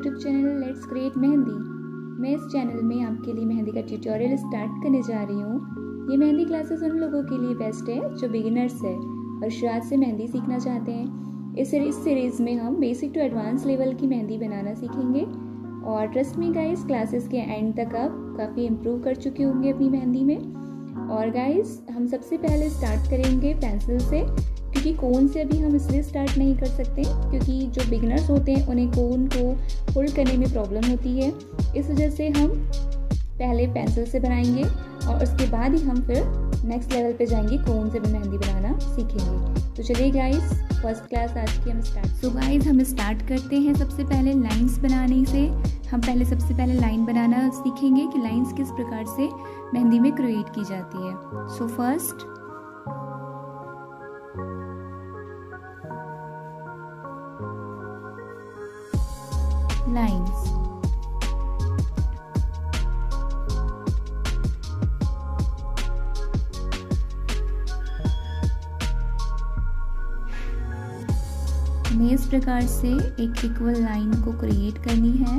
YouTube channel let's create mehndi मैं इस channel में आपके लिए मेहंदी का ट्यूटोरियल स्टार्ट करने जा रही हूँ। ये मेहंदी क्लासेस उन लोगों के लिए बेस्ट है जो बिगिनर्स है और शुरुआत से मेहंदी सीखना चाहते हैं। इस इस सीरीज़ में हम बेसिक टू एडवांस लेवल की मेहंदी बनाना सीखेंगे और ट्रस्ट में गाइस क्लासेस के एंड तक आप काफ़ी इम्प्रूव कर चुके होंगे अपनी मेहंदी में। और गाइस हम सबसे पहले स्टार्ट करेंगे पेंसिल से। क्योंकि कोन से अभी हम इसलिए स्टार्ट नहीं कर सकते, क्योंकि जो बिगनर्स होते हैं, उन्हें कोन को होल्ड करने में प्रॉब्लम होती है। इस वजह से हम पहले पेंसिल से बनाएँगे और उसके बाद ही हम फिर नेक्स्ट लेवल पे जाएँगे, कोन से भी मेहंदी बनाना सीखेंगे। तो चलिए गाइस फ़र्स्ट क्लास आज की हम स्टार्ट सो गाइस हम स्टार्ट करते हैं सबसे पहले लाइंस बनाने से। हम पहले सबसे पहले लाइन बनाना सीखेंगे कि लाइंस किस प्रकार से मेहंदी में क्रिएट की जाती है। So so first lines. हमें इस प्रकार से एक इक्वल लाइन को क्रिएट करनी है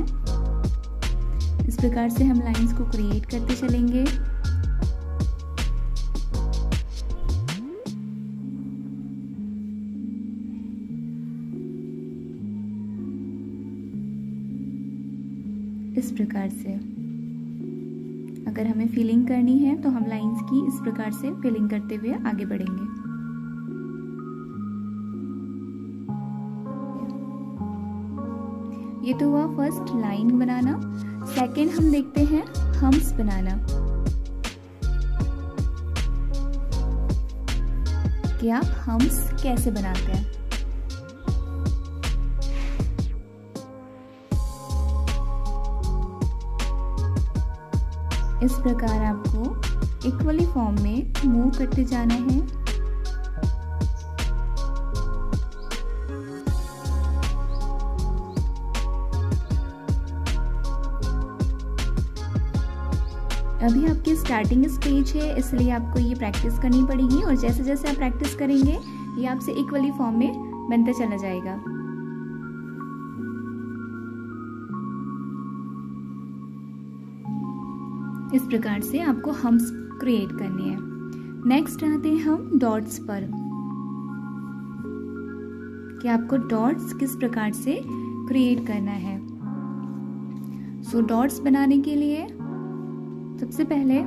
इस प्रकार से हम लाइंस को क्रिएट करते चलेंगे इस प्रकार से। अगर हमें फिलिंग करनी है तो हम लाइंस की इस प्रकार से फिलिंग करते हुए आगे बढ़ेंगे। ये तो हुआ फ़र्स्ट लाइन बनाना। सेकंड हम देखते हैं हम्स बनाना। क्या हम्स कैसे बनाते हैं? इस प्रकार आपको इक्वली फॉर्म में मूव करते जाना है। अभी आपकी स्टार्टिंग स्टेज है, इसलिए आपको ये प्रैक्टिस करनी पड़ेगी और जैसे जैसे आप प्रैक्टिस करेंगे, ये आपसे इक्वली फॉर्म में बनता चला जाएगा। इस प्रकार से आपको हम्स क्रिएट करने हैं। नेक्स्ट आते हैं हम डॉट्स पर। कि आपको डॉट्स किस प्रकार से क्रिएट करना है। सो so, डॉट्स बनाने के लिए सबसे पहले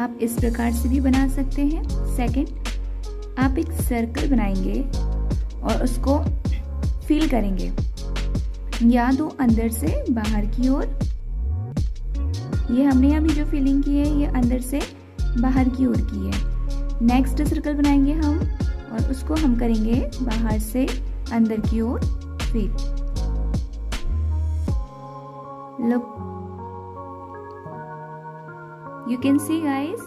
आप इस प्रकार से भी बना सकते हैं। सेकंड आप एक सर्कल बनाएँगे और उसको फील करेंगे। या तो अंदर से बाहर की ओर। ये हमने अभी जो फीलिंग की है, ये अंदर से बाहर की ओर की है। नेक्स्ट सर्कल बनाएँगे हम और उसको हम करेंगे बाहर से अंदर की ओर feel look you can see guys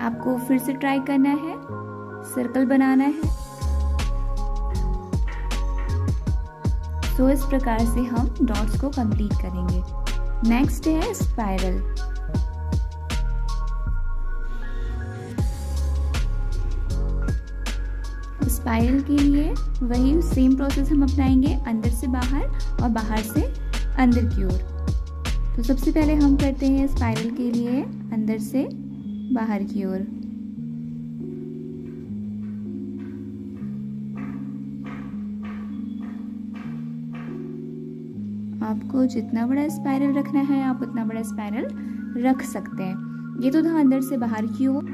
आपको फिर से ट्राई करना है। सर्कल बनाना है। सो इस प्रकार से हम डॉट्स को कंप्लीट करेंगे। नेक्स्ट है स्पाइरल स्पाइरल के लिए वही सेम प्रोसेस हम अपनाएँगे, अंदर से बाहर और बाहर से अंदर की ओर। तो सबसे पहले हम करते हैं स्पाइरल के लिए अंदर से बाहर की ओर। आपको जितना बड़ा स्पायरल रखना है, आप उतना बड़ा स्पायरल रख सकते हैं। ये तो था अंदर से बाहर की ओर।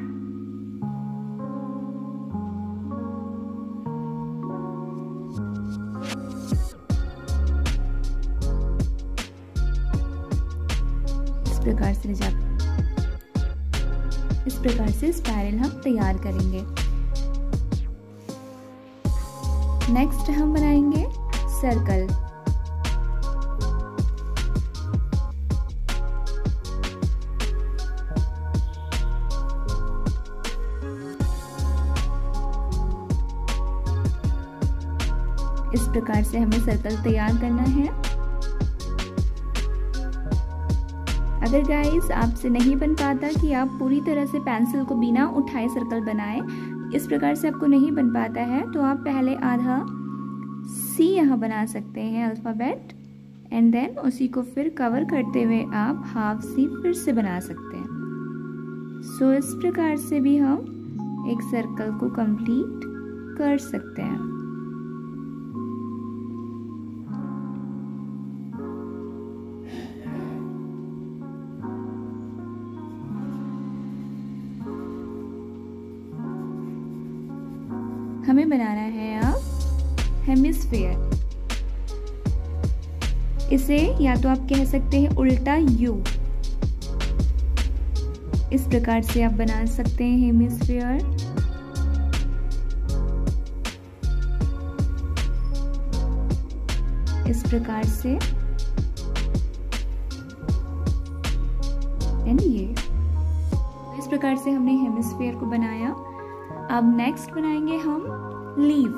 इस प्रकार से इस प्रकार से स्पाइरल हम तैयार करेंगे। नेक्स्ट हम बनाएँगे सर्कल इस प्रकार से हमें सर्कल तैयार करना है। अगर गाइस आपसे नहीं बन पाता कि आप पूरी तरह से पेंसिल को बिना उठाए सर्कल बनाएँ इस प्रकार से आपको नहीं बन पाता है तो आप पहले आधा सी यहाँ बना सकते हैं अल्फ़ाबेट एंड देन उसी को फिर कवर करते हुए आप हाफ़ सी फिर से बना सकते हैं। सो so, इस प्रकार से भी हम एक सर्कल को कंप्लीट कर सकते हैं। हमें बनाना है अब हेमिस्फेयर इसे या तो आप कह सकते हैं उल्टा यू इस प्रकार से आप बना सकते हैं हेमिस्फेयर इस प्रकार से। एंड ये। इस प्रकार से हमने हेमिस्फेयर को बनाया। अब नेक्स्ट बनाएँगे हम लीव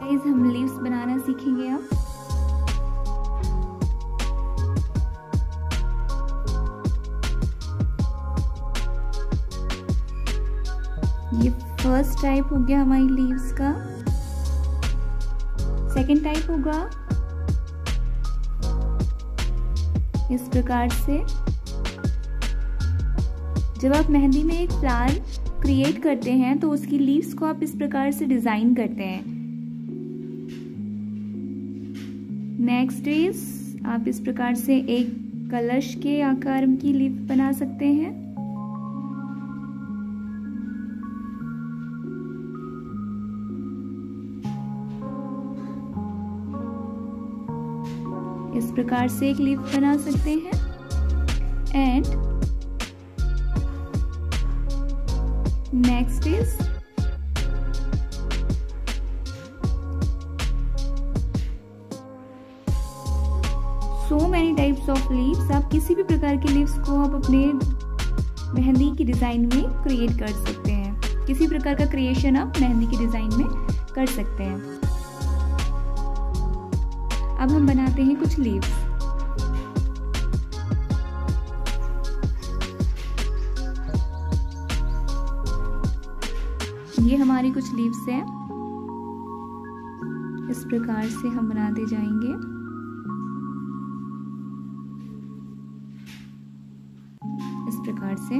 गाइस हम लीव्स बनाना सीखेंगे अब. ये फ़र्स्ट टाइप हो गया हमारी लीव्स का. सेकंड टाइप होगा इस प्रकार से. जब आप मेहंदी में एक फ्लावर क्रिएट करते हैं तो उसकी लीव्स को आप इस प्रकार से डिज़ाइन करते हैं। नेक्स्ट इज़ आप इस प्रकार से एक कलश के आकार की लीफ बना सकते हैं। इस प्रकार से एक लीफ बना सकते हैं। And next is so many types of leaves आप किसी भी प्रकार के लीव्स को आप अपने मेहंदी की डिज़ाइन में क्रिएट कर सकते हैं। किसी प्रकार का क्रिएशन आप मेहंदी की डिज़ाइन में कर सकते हैं। अब हम बनाते हैं कुछ लीव्स ये हमारी कुछ लीव्स हैं। इस प्रकार से हम बनाते जाएँगे। इस प्रकार से।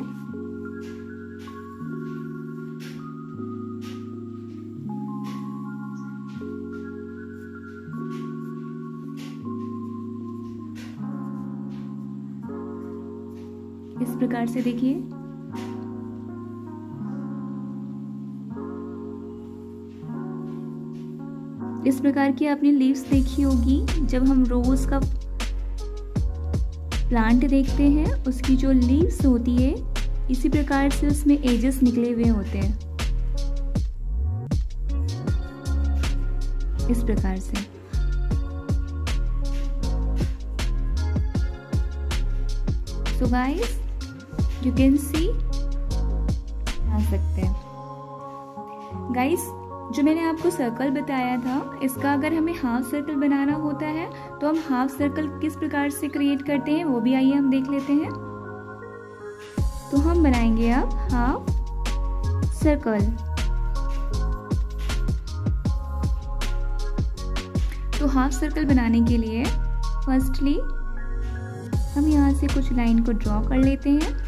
इस प्रकार से देखिए। इस प्रकार की आपने लीव्स देखी होगी, जब हम रोज का प्लांट देखते हैं, उसकी जो लीव्स होती है, इसी प्रकार से उसमें एजेस निकले हुए होते हैं। इस प्रकार से। So guys you can see आ सकते हैं। गाइस जो मैंने आपको सर्कल बताया था, इसका अगर हमें हाफ़ सर्कल बनाना होता है तो हम हाफ़ सर्कल किस प्रकार से क्रिएट करते हैं, वो भी आइए हम देख लेते हैं। तो हम बनाएँगे अब हाफ़ सर्कल तो हाफ़ सर्कल बनाने के लिए फर्स्टली हम यहाँ से कुछ लाइन को ड्रॉ कर लेते हैं।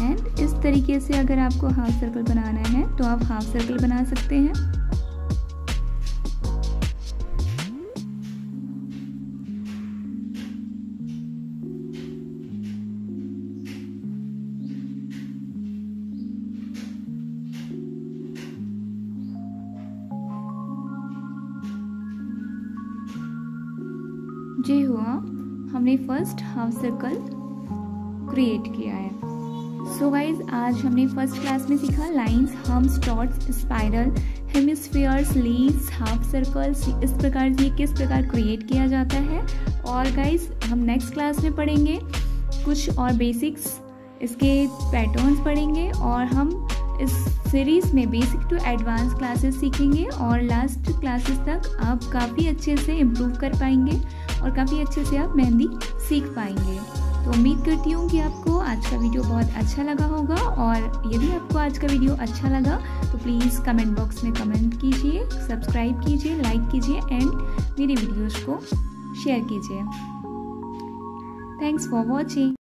एंड इस तरीके से अगर आपको हाफ़ सर्कल बनाना है तो आप हाफ़ सर्कल बना सकते हैं। जी हुआ, हमने फ़र्स्ट हाफ़ सर्कल क्रिएट किया है। सो गाइज़ आज हमने फ़र्स्ट क्लास में सीखा lines hums dots spiral hemispheres leaves half circles इस प्रकार से किस प्रकार क्रिएट किया जाता है। और गाइज़ हम नेक्स्ट क्लास में पढ़ेंगे कुछ और बेसिक्स इसके पैटर्न्स पढ़ेंगे और हम इस सीरीज़ में बेसिक टू एडवांस क्लासेस सीखेंगे और लास्ट क्लासेस तक आप काफ़ी अच्छे से इम्प्रूव कर पाएँगे और काफ़ी अच्छे से आप मेहंदी सीख पाएँगे। तो उम्मीद करती हूँ कि आपको आज का वीडियो बहुत अच्छा लगा होगा और यदि आपको आज का वीडियो अच्छा लगा तो प्लीज़ कमेंट बॉक्स में कमेंट कीजिए सब्सक्राइब कीजिए लाइक कीजिए एंड मेरे वीडियोज़ को शेयर कीजिए। Thanks for watching